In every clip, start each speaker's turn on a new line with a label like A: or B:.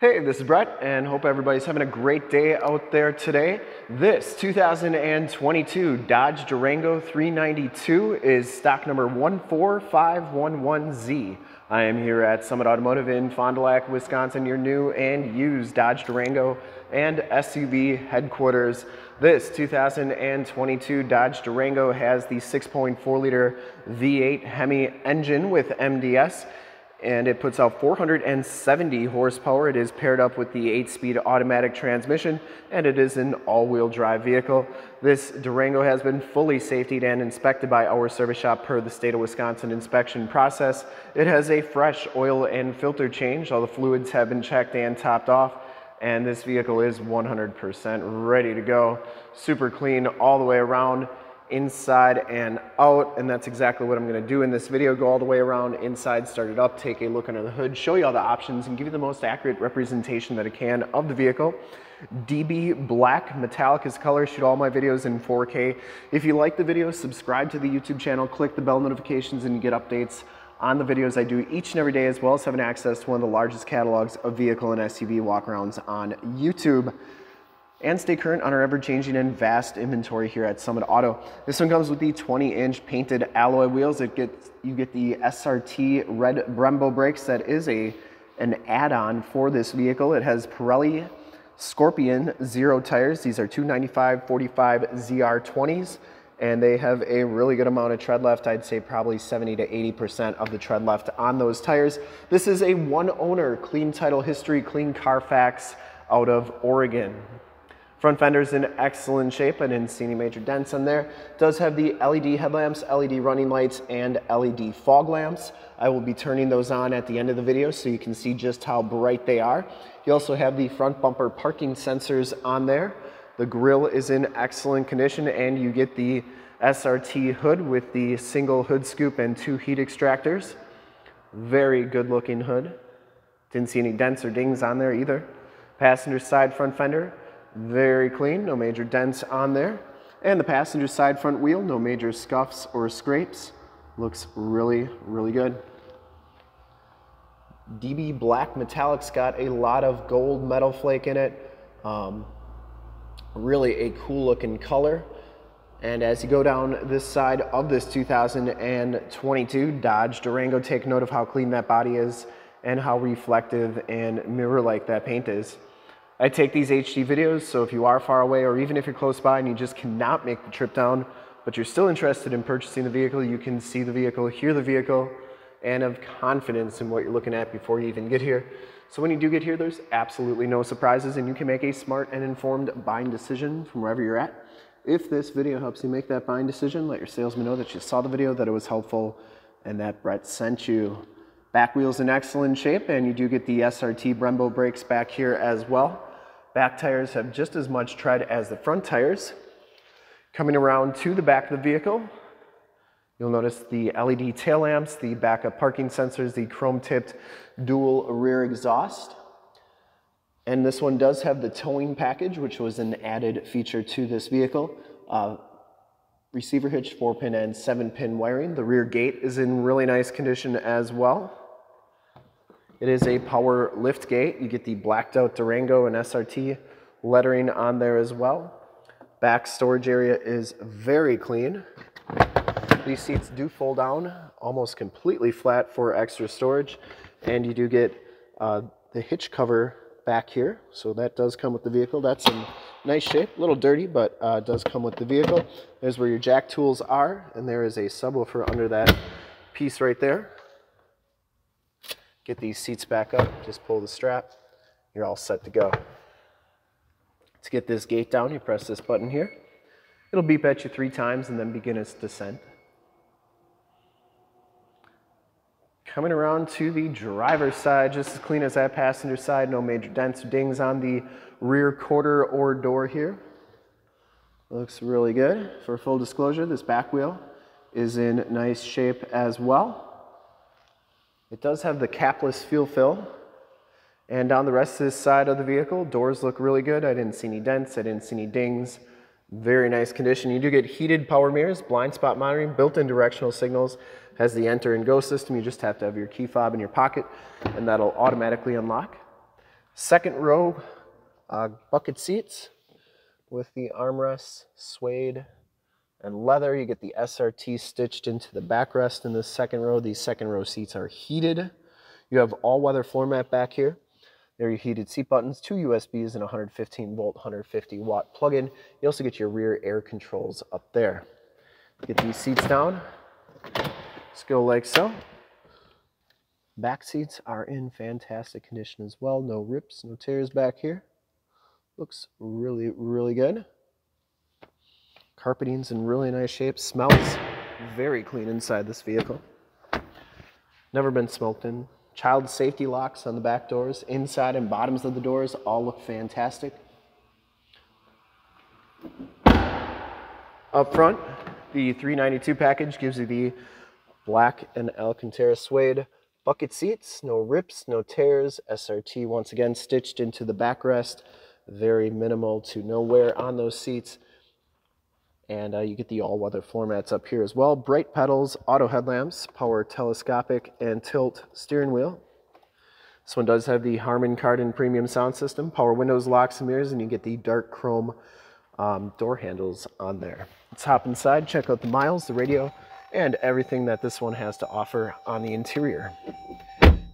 A: Hey, this is Brett, and hope everybody's having a great day out there today. This 2022 Dodge Durango 392 is stock number 14511Z. I am here at Summit Automotive in Fond du Lac, Wisconsin, your new and used Dodge Durango and SUV headquarters. This 2022 Dodge Durango has the 6.4 liter V8 Hemi engine with MDS and it puts out 470 horsepower. It is paired up with the 8-speed automatic transmission and it is an all-wheel drive vehicle. This Durango has been fully safetied and inspected by our service shop per the state of Wisconsin inspection process. It has a fresh oil and filter change. All the fluids have been checked and topped off and this vehicle is 100% ready to go. Super clean all the way around inside and out and that's exactly what I'm going to do in this video. Go all the way around inside start it up take a look under the hood show you all the options and give you the most accurate representation that I can of the vehicle. DB black metallic is color shoot all my videos in 4k if you like the video subscribe to the YouTube channel click the bell notifications and you get updates on the videos I do each and every day as well as having access to one of the largest catalogs of vehicle and SUV walkarounds on YouTube and stay current on our ever-changing and vast inventory here at Summit Auto. This one comes with the 20-inch painted alloy wheels. It gets you get the SRT red Brembo brakes. That is a an add-on for this vehicle. It has Pirelli Scorpion Zero tires. These are 295 45 ZR20s and they have a really good amount of tread left. I'd say probably 70 to 80% of the tread left on those tires. This is a one owner, clean title history, clean Carfax out of Oregon. Front fender's in excellent shape. I didn't see any major dents on there. Does have the LED headlamps, LED running lights, and LED fog lamps. I will be turning those on at the end of the video so you can see just how bright they are. You also have the front bumper parking sensors on there. The grille is in excellent condition and you get the SRT hood with the single hood scoop and two heat extractors. Very good looking hood. Didn't see any dents or dings on there either. Passenger side front fender very clean, no major dents on there. And the passenger side front wheel, no major scuffs or scrapes. Looks really, really good. DB Black Metallic's got a lot of gold metal flake in it. Um, really a cool looking color. And as you go down this side of this 2022 Dodge Durango, take note of how clean that body is and how reflective and mirror-like that paint is. I take these HD videos, so if you are far away or even if you're close by and you just cannot make the trip down, but you're still interested in purchasing the vehicle, you can see the vehicle, hear the vehicle, and have confidence in what you're looking at before you even get here. So when you do get here, there's absolutely no surprises and you can make a smart and informed buying decision from wherever you're at. If this video helps you make that buying decision, let your salesman know that you saw the video, that it was helpful, and that Brett sent you. Back wheel's in excellent shape, and you do get the SRT Brembo brakes back here as well. Back tires have just as much tread as the front tires. Coming around to the back of the vehicle, you'll notice the LED tail lamps, the backup parking sensors, the chrome-tipped dual rear exhaust. And this one does have the towing package, which was an added feature to this vehicle. Uh, receiver hitch, 4-pin and 7-pin wiring. The rear gate is in really nice condition as well. It is a power lift gate. You get the blacked out Durango and SRT lettering on there as well. Back storage area is very clean. These seats do fold down almost completely flat for extra storage. And you do get uh, the hitch cover back here. So that does come with the vehicle. That's in nice shape, a little dirty, but uh, does come with the vehicle. There's where your jack tools are. And there is a subwoofer under that piece right there. Get these seats back up, just pull the strap, you're all set to go. To get this gate down, you press this button here. It'll beep at you three times and then begin its descent. Coming around to the driver's side, just as clean as that passenger side, no major dents or dings on the rear quarter or door here. Looks really good. For full disclosure, this back wheel is in nice shape as well. It does have the capless fuel fill. And on the rest of this side of the vehicle, doors look really good. I didn't see any dents, I didn't see any dings. Very nice condition. You do get heated power mirrors, blind spot monitoring, built-in directional signals, has the enter and go system. You just have to have your key fob in your pocket and that'll automatically unlock. Second row uh, bucket seats with the armrests, suede and leather. You get the SRT stitched into the backrest in the second row. These second row seats are heated. You have all-weather floor mat back here. There are your heated seat buttons, two USBs, and 115 volt, 150 watt plug-in. You also get your rear air controls up there. Get these seats down. Let's go like so. Back seats are in fantastic condition as well. No rips, no tears back here. Looks really, really good. Carpeting's in really nice shape. Smells very clean inside this vehicle. Never been smoked in. Child safety locks on the back doors. Inside and bottoms of the doors all look fantastic. Up front, the 392 package gives you the black and Alcantara suede bucket seats. No rips, no tears. SRT once again stitched into the backrest. Very minimal to no wear on those seats. And uh, you get the all-weather floor mats up here as well. Bright pedals, auto headlamps, power telescopic and tilt steering wheel. This one does have the Harman Kardon premium sound system, power windows, locks, and mirrors, and you get the dark chrome um, door handles on there. Let's hop inside, check out the miles, the radio, and everything that this one has to offer on the interior.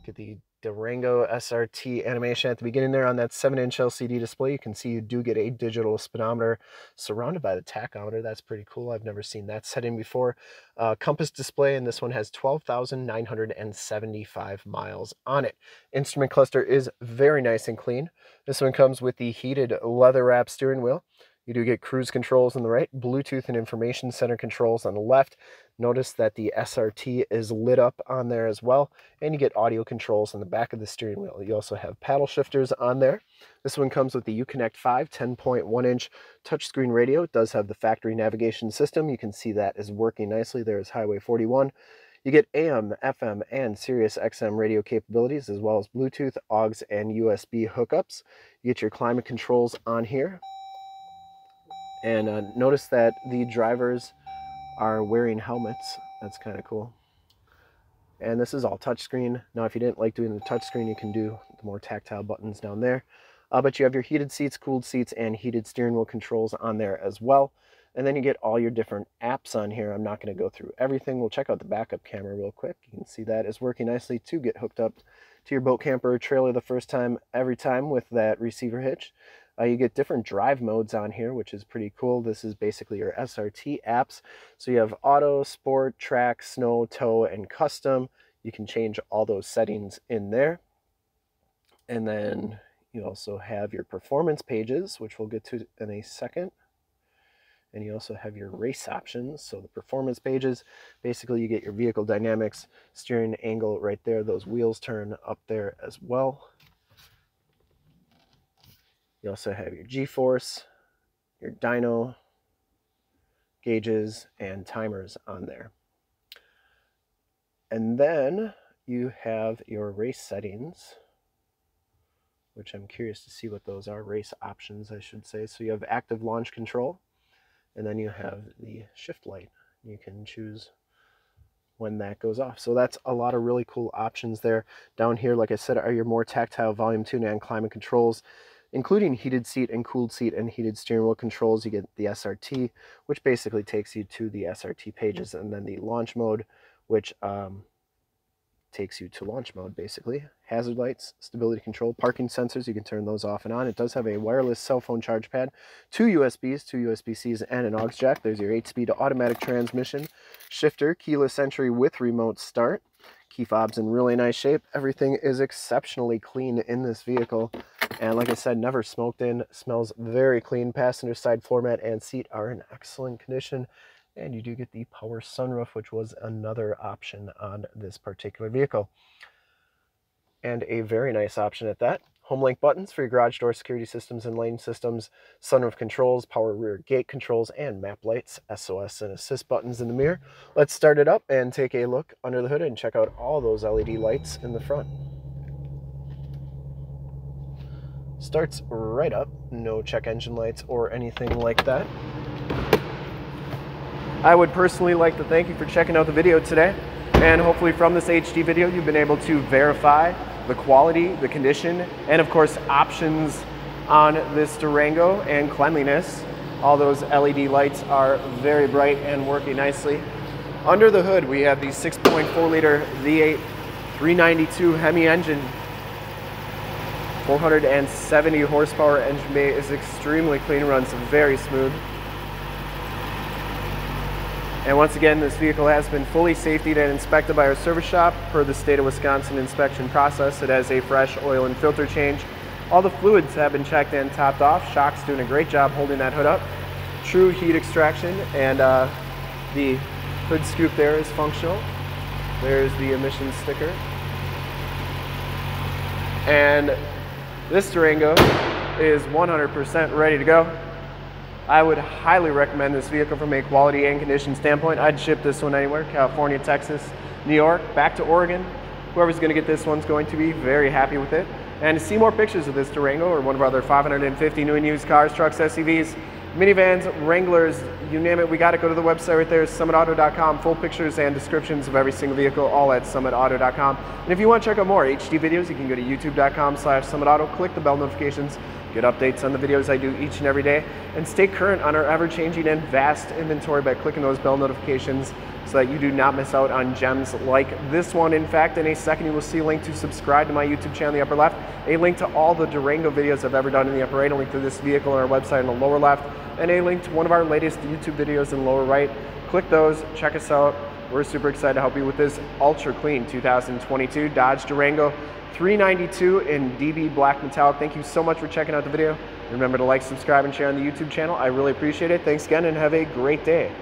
A: Get the Durango SRT animation at the beginning there on that 7-inch LCD display. You can see you do get a digital speedometer surrounded by the tachometer. That's pretty cool. I've never seen that setting before. Uh, compass display, and this one has 12,975 miles on it. Instrument cluster is very nice and clean. This one comes with the heated leather wrap steering wheel. You do get cruise controls on the right, Bluetooth and information center controls on the left. Notice that the SRT is lit up on there as well, and you get audio controls on the back of the steering wheel. You also have paddle shifters on there. This one comes with the Uconnect 5 10.1 inch touchscreen radio. It does have the factory navigation system. You can see that is working nicely. There's Highway 41. You get AM, FM, and Sirius XM radio capabilities, as well as Bluetooth, AUX, and USB hookups. You get your climate controls on here. And uh, notice that the drivers are wearing helmets. That's kind of cool. And this is all touchscreen. Now, if you didn't like doing the touchscreen, you can do the more tactile buttons down there. Uh, but you have your heated seats, cooled seats, and heated steering wheel controls on there as well. And then you get all your different apps on here. I'm not going to go through everything. We'll check out the backup camera real quick. You can see that is working nicely to get hooked up to your boat camper trailer the first time every time with that receiver hitch. Uh, you get different drive modes on here, which is pretty cool. This is basically your SRT apps. So you have auto, sport, track, snow, tow, and custom. You can change all those settings in there. And then you also have your performance pages, which we'll get to in a second. And you also have your race options. So the performance pages, basically you get your vehicle dynamics, steering angle right there. Those wheels turn up there as well. You also have your G-force, your dyno gauges, and timers on there. And then you have your race settings, which I'm curious to see what those are. Race options, I should say. So you have active launch control, and then you have the shift light. You can choose when that goes off. So that's a lot of really cool options there. Down here, like I said, are your more tactile volume tuning and climate controls including heated seat and cooled seat and heated steering wheel controls. You get the SRT, which basically takes you to the SRT pages, and then the launch mode, which um, takes you to launch mode basically. Hazard lights, stability control, parking sensors, you can turn those off and on. It does have a wireless cell phone charge pad, two USBs, two USB-Cs, and an aux jack. There's your 8-speed automatic transmission, shifter, keyless entry with remote start. Key fob's in really nice shape. Everything is exceptionally clean in this vehicle. And like I said, never smoked in, smells very clean. Passenger side floor mat and seat are in excellent condition. And you do get the power sunroof, which was another option on this particular vehicle. And a very nice option at that. Home link buttons for your garage door security systems and lane systems, sunroof controls, power rear gate controls, and map lights, SOS and assist buttons in the mirror. Let's start it up and take a look under the hood and check out all those LED lights in the front. Starts right up, no check engine lights or anything like that. I would personally like to thank you for checking out the video today. And hopefully from this HD video, you've been able to verify the quality, the condition, and of course options on this Durango and cleanliness. All those LED lights are very bright and working nicely. Under the hood, we have the 6.4 liter V8 392 Hemi engine. 470 horsepower engine bay is extremely clean, runs very smooth. And once again, this vehicle has been fully safetied and inspected by our service shop per the state of Wisconsin inspection process. It has a fresh oil and filter change. All the fluids have been checked and topped off. Shock's doing a great job holding that hood up. True heat extraction and uh, the hood scoop there is functional. There's the emission sticker. And this Durango is 100% ready to go. I would highly recommend this vehicle from a quality and condition standpoint. I'd ship this one anywhere, California, Texas, New York, back to Oregon. Whoever's gonna get this one's going to be very happy with it. And to see more pictures of this Durango or one of our other 550 new and used cars, trucks, SUVs, minivans, Wranglers, you name it, we got it. Go to the website right there, summitauto.com. Full pictures and descriptions of every single vehicle, all at summitauto.com. And if you want to check out more HD videos, you can go to youtube.com slash summitauto, click the bell notifications, get updates on the videos I do each and every day, and stay current on our ever-changing and vast inventory by clicking those bell notifications so that you do not miss out on gems like this one. In fact, in a second, you will see a link to subscribe to my YouTube channel in the upper left, a link to all the Durango videos I've ever done in the upper right, a link to this vehicle on our website in the lower left, and a link to one of our latest YouTube videos in the lower right. Click those, check us out. We're super excited to help you with this ultra clean 2022 Dodge Durango 392 in DB Black Metallic. Thank you so much for checking out the video. Remember to like, subscribe, and share on the YouTube channel. I really appreciate it. Thanks again, and have a great day.